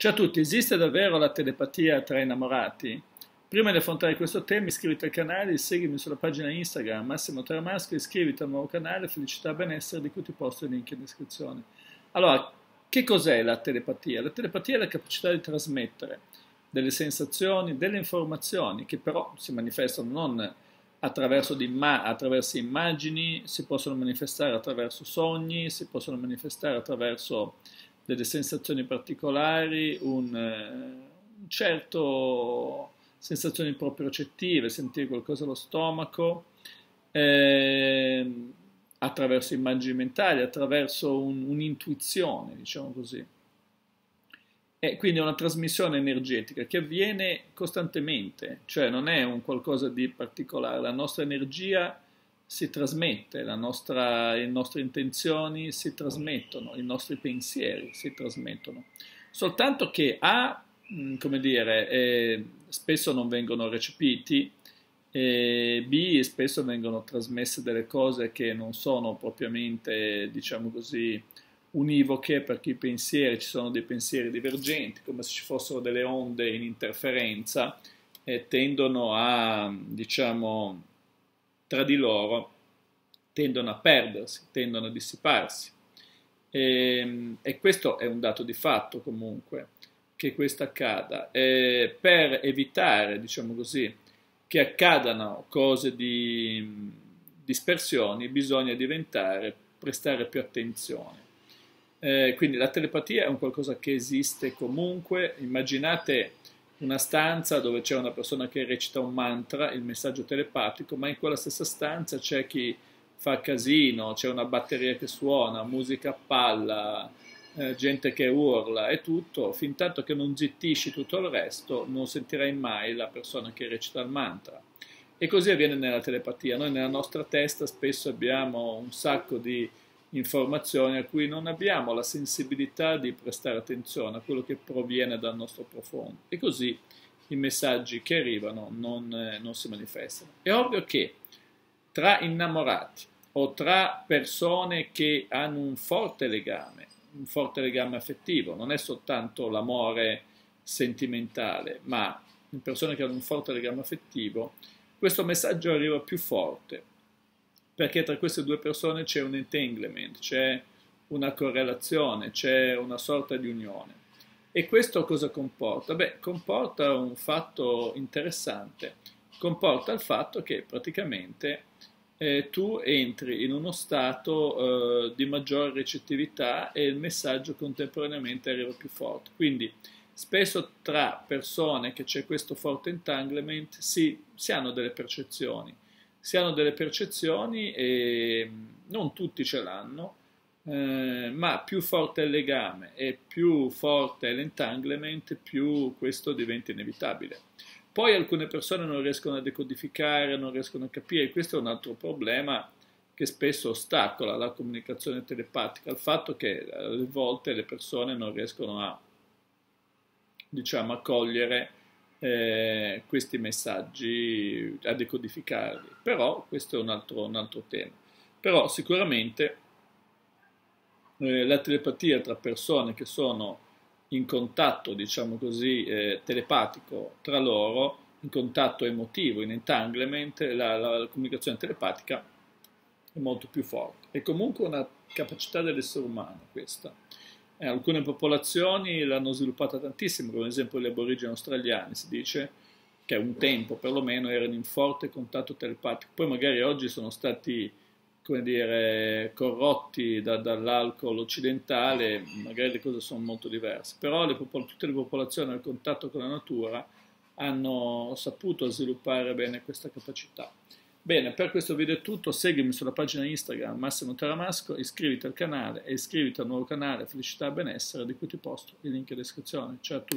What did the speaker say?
Ciao a tutti, esiste davvero la telepatia tra innamorati? Prima di affrontare questo tema iscriviti al canale, seguimi sulla pagina Instagram Massimo Teramasco e iscriviti al nuovo canale Felicità e Benessere di cui ti posto il link in descrizione. Allora, che cos'è la telepatia? La telepatia è la capacità di trasmettere delle sensazioni, delle informazioni che però si manifestano non attraverso, imma- attraverso immagini, si possono manifestare attraverso sogni, si possono manifestare attraverso delle sensazioni particolari, un, eh, un certo sensazioni propriocettive, sentire qualcosa allo stomaco, eh, attraverso immagini mentali, attraverso un, un'intuizione, diciamo così. E quindi è una trasmissione energetica che avviene costantemente, cioè non è un qualcosa di particolare, la nostra energia si trasmette, nostra, le nostre intenzioni si trasmettono, i nostri pensieri si trasmettono. Soltanto che A, mm, come dire, eh, spesso non vengono recepiti, e B, spesso vengono trasmesse delle cose che non sono propriamente, diciamo così, univoche perché i pensieri, ci sono dei pensieri divergenti, come se ci fossero delle onde in interferenza, e tendono a, diciamo, tra di loro tendono a perdersi, tendono a dissiparsi. E, ehm, e questo è un dato di fatto comunque, che questo accada. E per evitare, diciamo così, che accadano cose di dispersioni, bisogna diventare, prestare più attenzione. Eh, quindi la telepatia è un qualcosa che esiste comunque. Immaginate una stanza dove c'è una persona che recita un mantra, il messaggio telepatico, ma in quella stessa stanza c'è chi fa casino, c'è una batteria che suona, musica a palla, eh, gente che urla e tutto, fin tanto che non zittisci tutto il resto, non sentirai mai la persona che recita il mantra. E così avviene nella telepatia. Noi nella nostra testa spesso abbiamo un sacco di informazioni a cui non abbiamo la sensibilità di prestare attenzione a quello che proviene dal nostro profondo e così i messaggi che arrivano non, eh, non si manifestano. È ovvio che tra innamorati o tra persone che hanno un forte legame, un forte legame affettivo, non è soltanto l'amore sentimentale, ma persone che hanno un forte legame affettivo, questo messaggio arriva più forte, perché tra queste due persone c'è un entanglement, c'è una correlazione, c'è una sorta di unione. E questo cosa comporta? Beh, comporta un fatto interessante, comporta il fatto che praticamente eh, tu entri in uno stato eh, di maggiore recettività e il messaggio contemporaneamente arriva più forte. Quindi spesso tra persone che c'è questo forte entanglement si, si hanno delle percezioni si hanno delle percezioni e non tutti ce l'hanno, eh, ma più forte è il legame e più forte è l'entanglement, più questo diventa inevitabile. Poi alcune persone non riescono a decodificare, non riescono a capire, questo è un altro problema che spesso ostacola la comunicazione telepatica, il fatto che alle volte le persone non riescono a, diciamo, a cogliere eh, questi messaggi, a decodificarli. Però questo è un altro, un altro tema. Però sicuramente eh, la telepatia tra persone che sono in contatto, diciamo così, eh, telepatico tra loro, in contatto emotivo, in entanglement, la, la, la comunicazione telepatica è molto più forte. È comunque una capacità dell'essere umano questa. Eh, alcune popolazioni l'hanno sviluppata tantissimo, come ad esempio gli aborigeni australiani, si dice che un tempo perlomeno erano in forte contatto telepatico, poi magari oggi sono stati come dire, corrotti da, dall'alcol occidentale, magari le cose sono molto diverse, però le tutte le popolazioni al contatto con la natura hanno saputo sviluppare bene questa capacità. Bene, per questo video è tutto, seguimi sulla pagina Instagram Massimo Teramasco, iscriviti al canale e iscriviti al nuovo canale Felicità e Benessere di cui ti posto il link in descrizione. Ciao a tutti!